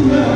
Amen.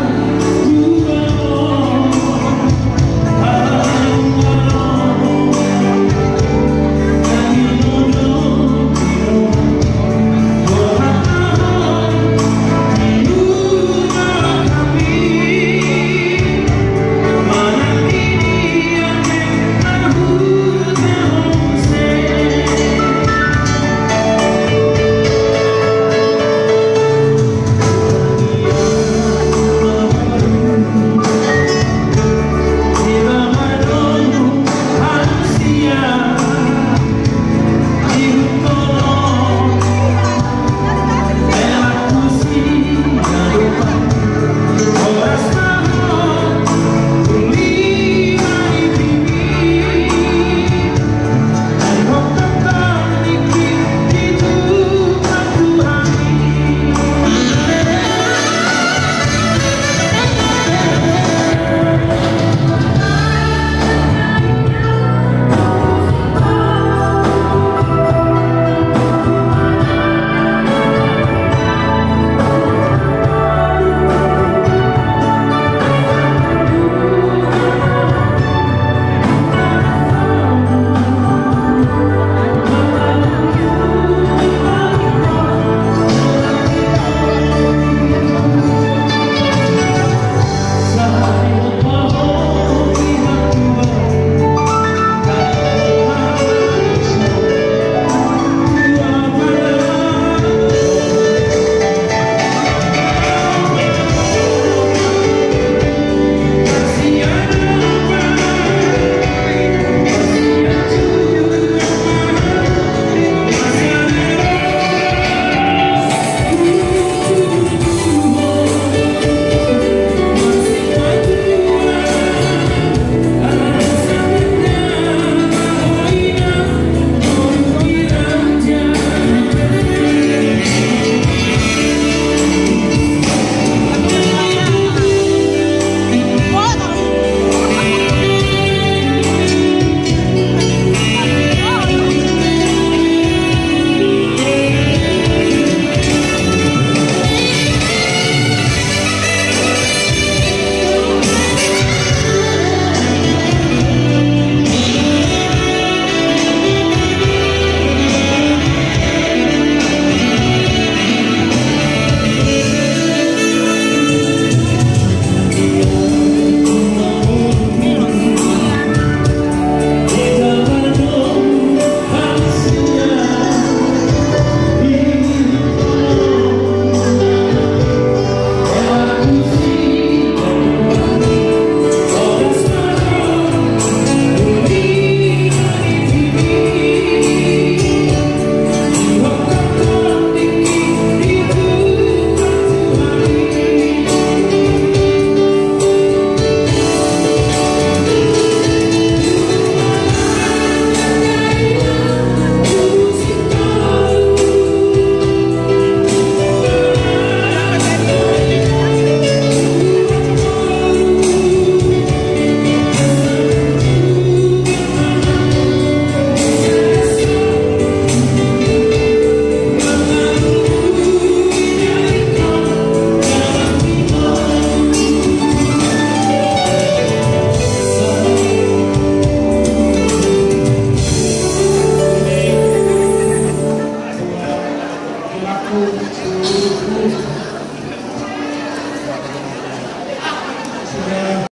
Jesús.